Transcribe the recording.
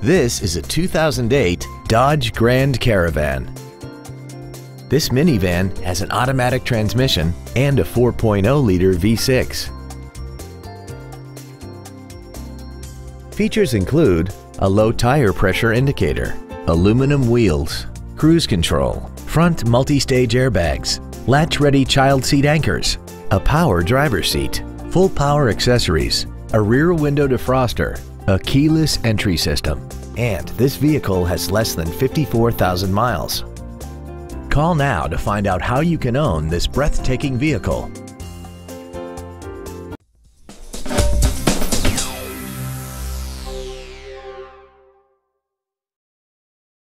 This is a 2008 Dodge Grand Caravan. This minivan has an automatic transmission and a 4.0-liter V6. Features include a low tire pressure indicator, aluminum wheels, cruise control, front multi-stage airbags, latch-ready child seat anchors, a power driver's seat, full power accessories, a rear window defroster, a keyless entry system, and this vehicle has less than 54,000 miles. Call now to find out how you can own this breathtaking vehicle.